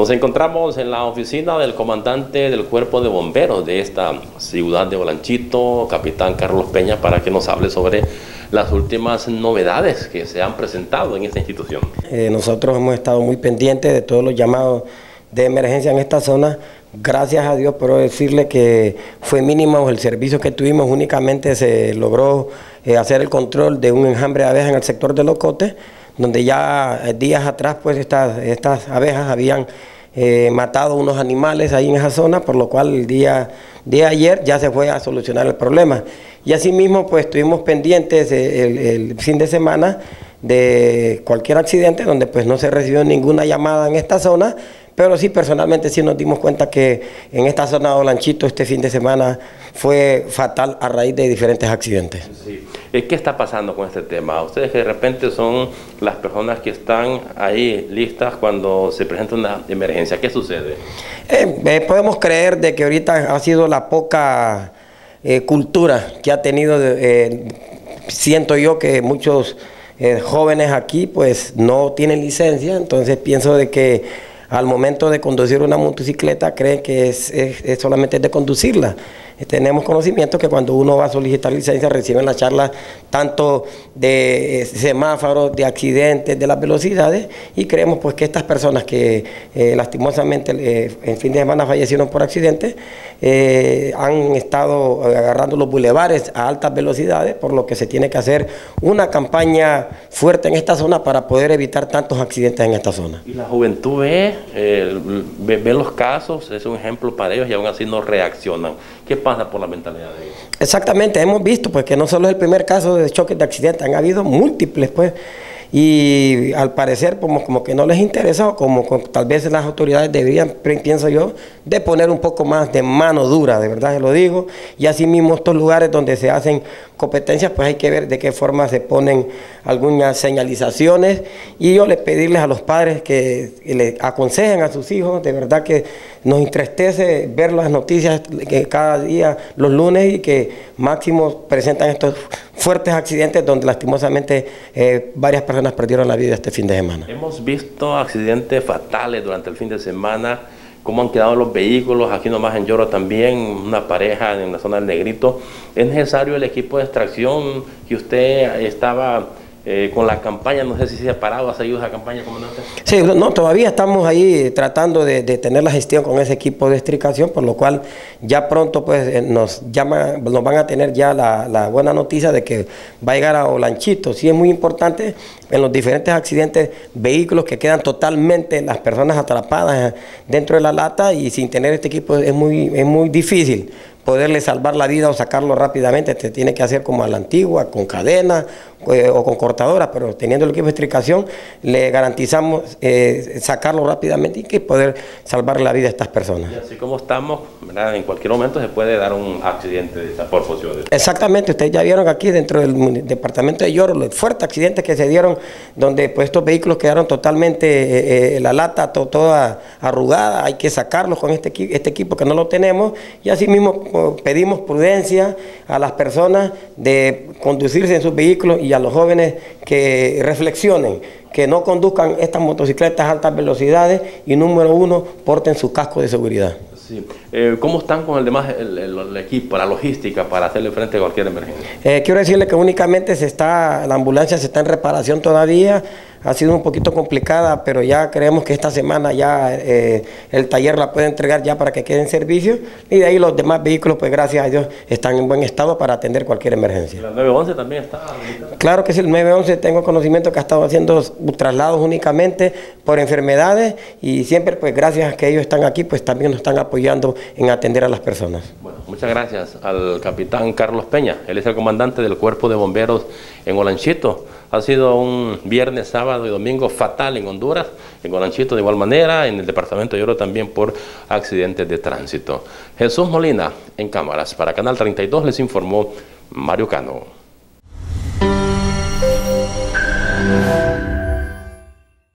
Nos encontramos en la oficina del comandante del cuerpo de bomberos de esta ciudad de Olanchito, capitán Carlos Peña, para que nos hable sobre las últimas novedades que se han presentado en esta institución. Eh, nosotros hemos estado muy pendientes de todos los llamados de emergencia en esta zona. Gracias a Dios puedo decirle que fue mínimo el servicio que tuvimos, únicamente se logró eh, hacer el control de un enjambre de abejas en el sector de Locote donde ya eh, días atrás pues estas, estas abejas habían eh, matado unos animales ahí en esa zona, por lo cual el día de ayer ya se fue a solucionar el problema. Y asimismo pues estuvimos pendientes eh, el, fin de semana de cualquier accidente donde pues no se recibió ninguna llamada en esta zona, pero sí personalmente sí nos dimos cuenta que en esta zona de Olanchito este fin de semana fue fatal a raíz de diferentes accidentes. Sí. ¿Qué está pasando con este tema? Ustedes que de repente son las personas que están ahí listas cuando se presenta una emergencia. ¿Qué sucede? Eh, eh, podemos creer de que ahorita ha sido la poca eh, cultura que ha tenido, siento yo que muchos jóvenes aquí pues no tienen licencia, entonces pienso de que al momento de conducir una motocicleta creen que es, es solamente de conducirla tenemos conocimiento que cuando uno va a solicitar licencia reciben la charla tanto de eh, semáforos, de accidentes, de las velocidades y creemos pues que estas personas que eh, lastimosamente eh, en fin de semana fallecieron por accidentes han estado agarrando los bulevares a altas velocidades por lo que se tiene que hacer una campaña fuerte en esta zona para poder evitar tantos accidentes en esta zona. Y la juventud ve, ve, los casos, es un ejemplo para ellos y aún así no reaccionan. ¿Qué pasa por la mentalidad de ellos? Exactamente, hemos visto pues que no solo es el primer caso de choques de accidentes, han habido múltiples pues y al parecer como, como que no les interesa o como, tal vez las autoridades deberían, pienso yo, de poner un poco más de mano dura, de verdad se lo digo, y asimismo estos lugares donde se hacen competencias, pues hay que ver de qué forma se ponen algunas señalizaciones. Y yo les pedirles a los padres que, le aconsejen a sus hijos, de verdad que nos entristece ver las noticias que cada día, los lunes, y que máximo presentan estos fuertes accidentes donde lastimosamente eh, varias personas perdieron la vida este fin de semana. Hemos visto accidentes fatales durante el fin de semana, cómo han quedado los vehículos, aquí nomás en Lloro también, una pareja en la zona del Negrito. ¿Es necesario el equipo de extracción que usted estaba eh, con la campaña, no sé si se ha parado, ¿ha seguido esa campaña, comandante? Sí, no, todavía estamos ahí tratando de, tener la gestión con ese equipo de estricación, por lo cual ya pronto pues eh, nos llama, nos van a tener ya la, buena noticia de que va a llegar a Olanchito. Sí es muy importante en los diferentes accidentes, vehículos que quedan totalmente las personas atrapadas dentro de la lata y sin tener este equipo es muy, es muy difícil poderle salvar la vida o sacarlo rápidamente, te tiene que hacer como a la antigua, con cadena eh, o con cortadora, pero teniendo el equipo de estricación le garantizamos eh, sacarlo rápidamente y que poder salvar la vida a estas personas. Y así como estamos, en cualquier momento se puede dar un accidente de esa proporciones. Exactamente, ustedes ya vieron aquí dentro del departamento de Lloro los fuertes accidentes que se dieron, donde pues estos vehículos quedaron totalmente, eh, la lata toda arrugada, hay que sacarlos con este, este equipo que no lo tenemos y así mismo pedimos prudencia a las personas de conducirse en sus vehículos y a los jóvenes que reflexionen, que no conduzcan estas motocicletas a altas velocidades y número uno, porten su casco de seguridad. Eh, ¿Cómo están con el demás el, equipo, la logística para hacerle frente a cualquier emergencia? Eh, quiero decirle que únicamente se está, la ambulancia se está en reparación todavía ha sido un poquito complicada, pero ya creemos que esta semana ya eh, el taller la puede entregar ya para que quede en servicio y de ahí los demás vehículos, pues gracias a Dios, están en buen estado para atender cualquier emergencia. ¿La 911 también está? Claro que sí, el 911 tengo conocimiento que ha estado haciendo traslados únicamente por enfermedades y siempre, pues gracias a que ellos están aquí, pues también nos están apoyando en atender a las personas. Bueno, muchas gracias al capitán Carlos Peña, él es el comandante del Cuerpo de Bomberos en Olanchito. Ha sido un viernes, sábado y domingo fatal en Honduras, en Golanchito de igual manera, en el departamento de Oro también por accidentes de tránsito. Jesús Molina en cámaras. Para Canal 32 les informó Mario Cano.